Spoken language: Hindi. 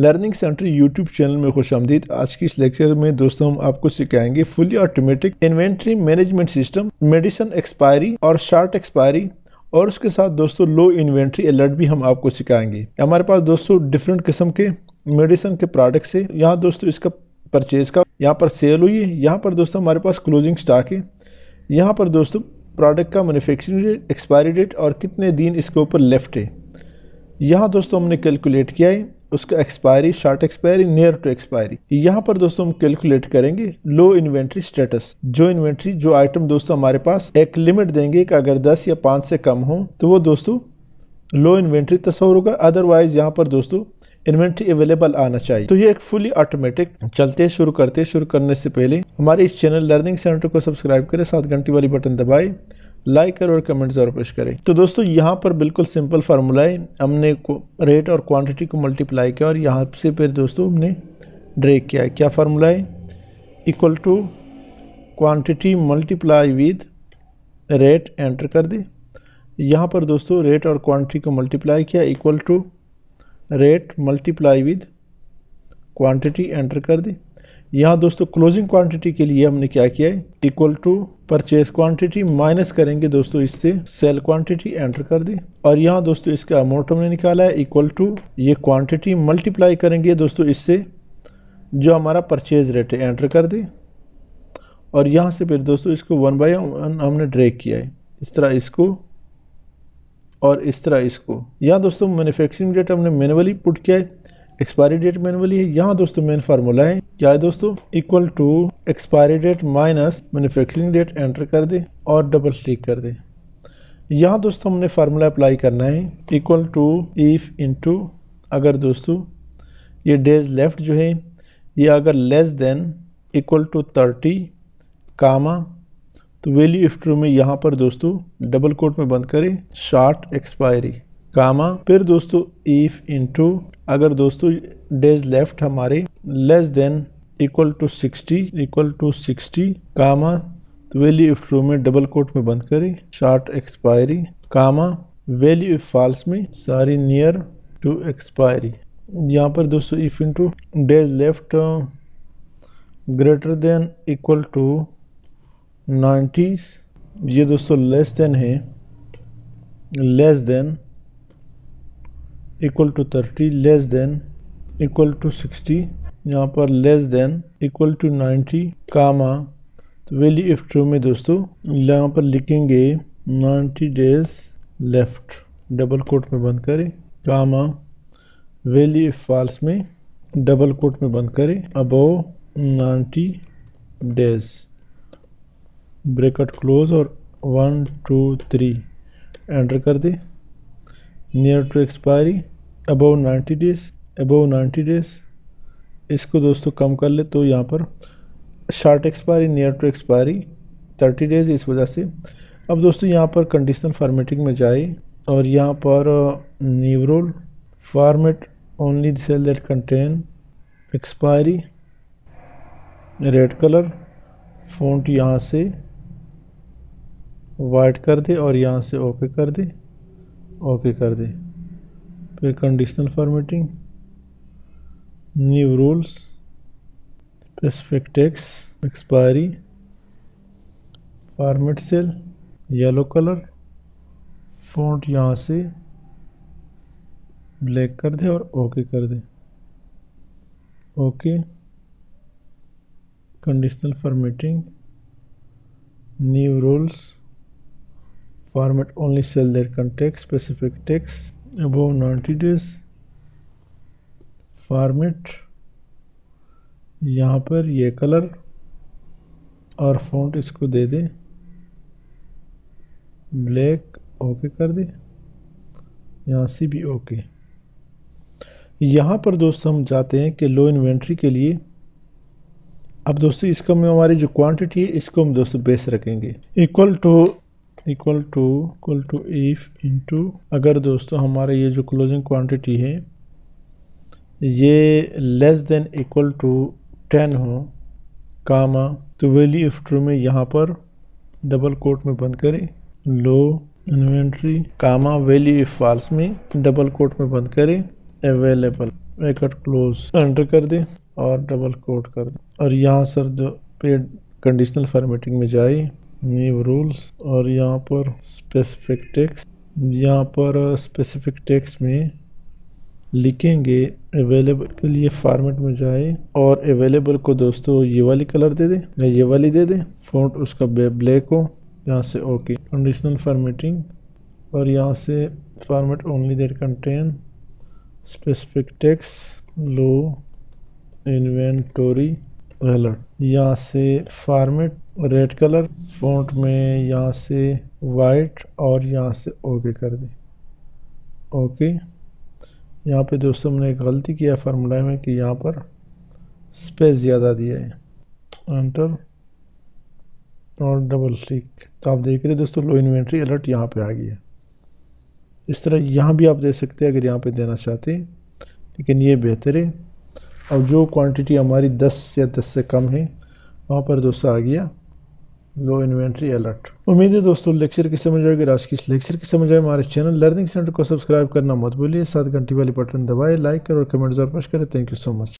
लर्निंग सेंटर यूट्यूब चैनल में खुश आमदीद आज की इस लेक्चर में दोस्तों हम आपको सिखाएँगे fully automatic inventory management system medicine expiry और शार्ट एक्सपायरी और उसके साथ दोस्तों लो इन्वेंट्री अलर्ट भी हम आपको सिखाएँगे। हमारे पास दोस्तों डिफरेंट किस्म के मेडिसिन के प्रोडक्ट्स है। यहाँ दोस्तों इसका परचेज का यहाँ पर सेल हुई है। यहाँ पर दोस्तों हमारे पास क्लोजिंग स्टॉक है। यहाँ पर दोस्तों प्रोडक्ट का मैनुफेक्चरिंग डेट एक्सपायरी डेट और कितने दिन इसके ऊपर लेफ़्ट है। यहाँ दोस्तों हमने कैलकुलेट किया है। उसका expiry short expiry near to expiry यहाँ पर दोस्तों हम कैलकुलेट करेंगे लो इन्वेंट्री स्टेटस जो इन्वेंट्री जो आइटम दोस्तों हमारे पास एक लिमिट देंगे कि अगर 10 या 5 से कम हो तो वो दोस्तों लो इन्वेंट्री तस्वर होगा। अदरवाइज़ यहाँ पर दोस्तों इन्वेंट्री अवेलेबल आना चाहिए। तो ये एक फुली ऑटोमेटिक चलते, शुरू करते, शुरू करने से पहले हमारे इस चैनल लर्निंग सेंटर को सब्सक्राइब करें, सात घंटे वाली बटन दबाए। लाइक करें और कमेंट ज़रूर पेश करें। तो दोस्तों, यहाँ पर बिल्कुल सिंपल फार्मूला है। हमने रेट और क्वांटिटी को मल्टीप्लाई किया और यहाँ से फिर दोस्तों हमने ड्रेक किया है। क्या फार्मूला है? Equal to quantity multiply with rate enter कर दे। यहाँ पर दोस्तों रेट और क्वांटिटी को मल्टीप्लाई किया। Equal to rate multiply with quantity enter कर दी। यहाँ दोस्तों क्लोजिंग क्वांटिटी के लिए हमने क्या किया है? Equal to purchase quantity minus करेंगे दोस्तों इससे सेल क्वांटिटी एंटर कर दी। और यहाँ दोस्तों इसका अमाउंट हमने निकाला है इक्वल टू ये क्वांटिटी मल्टीप्लाई करेंगे दोस्तों इससे, जो हमारा परचेज रेट है एंटर कर दी। और यहाँ से फिर दोस्तों इसको वन बाई वन हमने ड्रैग किया है। इस तरह इसको और इस तरह इसको। यहाँ दोस्तों मैन्युफैक्चरिंग डेट हमने मैनुअली पुट किया है। एक्सपायरी डेट मैनुअली है यहाँ दोस्तों मेन फार्मूला है क्या है दोस्तों equal to expiry date minus manufacturing date enter कर दे और डबल क्लिक कर दे यहाँ दोस्तों हमने फार्मूला अप्लाई करना है इक्वल टू इफ़ इनटू अगर दोस्तों ये डेज़ लेफ़्ट जो है ये अगर less than equal to thirty comma तो वैल्यू इफ़ ट्रू में यहाँ पर दोस्तों डबल कोट में बंद करें शार्ट एक्सपायरी कामा फिर दोस्तों इफ़ इनटू अगर दोस्तों डेज़ लेफ़्ट हमारे less than equal to sixty equal to sixty comma तो वैल्यू इफ़ ट्रू में डबल कोट में बंद करें short expiry comma value if false में सारी नियर टू एक्सपायरी यहाँ पर दोस्तों if into days left greater than equal to ninety ये दोस्तों लेस देन है less than equal to thirty less than equal to sixty यहाँ पर less than equal to ninety comma तो वेली इफ़ ट्रू में दोस्तों, यहाँ पर लिखेंगे ninety days left double quote में बंद करें कामा वेली इफ़ फॉल्स में डबल कोट में बंद करें above ninety days bracket close और वन टू थ्री एंटर कर दे। Near to expiry above ninety days above ninety days इसको दोस्तों कम कर ले तो यहाँ पर short expiry near to expiry thirty days इस वजह से। अब दोस्तों यहाँ पर कंडीशनल फार्मेटिंग में जाए और यहाँ पर new rule format only cell that contain expiry red colour font यहाँ से वाइट कर दे और यहाँ से ओके कर दे। ओके कर दे। फिर conditional formatting new rules specific text expiry format cell yellow colour font यहाँ से ब्लैक कर दें और ओके कर दे। Okay. Conditional formatting new rules format only cell that contains specific text, above 90 days. Format यहाँ पर ये कलर और फॉन्ट इसको दे दे। ब्लैक ओके कर दे। यहाँ से भी ओके यहाँ पर दोस्तों हम जाते हैं कि लो इन्वेंट्री के लिए। अब दोस्तों, इसका में हमारी जो क्वांटिटी है, इसको हम दोस्तों बेस रखेंगे। Equal to equal to equal to if into अगर दोस्तों हमारा ये जो क्लोजिंग क्वांटिटी है, ये less than equal to ten हो कामा तो वैल्यू इफ़ ट्रू में यहाँ पर डबल कोट में बंद करें। Low inventory comma value if false में डबल कोट में बंद करें। अवेलेबल मेकट क्लोज एंटर कर दें और डबल कोट कर दें। और यहाँ सर जो पेड कंडीशनल फॉर्मेटिंग में जाए। न्यू रूल्स और यहाँ पर स्पेसिफिक टेक्स यहाँ पर स्पेसिफिक टेक्स में लिखेंगे अवेलेबल के लिए फॉर्मेट में जाए और अवेलेबल को दोस्तों ये वाली कलर दे दें, या ये वाली दे दें फॉन्ट उसका ब्लैक हो, यहाँ से ओके कंडीशनल फॉर्मेटिंग और यहाँ से format only that contain specific text low inventory alert यहाँ से फॉर्मेट रेड कलर, फॉन्ट में यहाँ से वाइट और यहाँ से ओके कर दें। ओके, यहाँ पे दोस्तों हमने एक गलती किया फार्मूला में कि यहाँ पर स्पेस ज़्यादा दिया है। एंटर और डबल क्लिक। तो आप देख रहे दोस्तों, लो इन्वेंट्री अलर्ट यहाँ पे आ गई है। इस तरह यहाँ भी आप दे सकते हैं अगर यहाँ पे देना चाहते हैं, लेकिन ये बेहतर है अब जो क्वांटिटी हमारी 10 या 10 से कम है, वहाँ पर दोस्तों आ गया लो इन्वेंट्री अलर्ट उम्मीद है दोस्तों लेक्चर की समझ आएगी आज की इस लेक्चर की समझ आए हमारे चैनल लर्निंग सेंटर को सब्सक्राइब करना मत भूलिए। सात घंटी वाली बटन दबाए लाइक करें और कमेंट ज़रूर पोस्ट करें। Thank you so much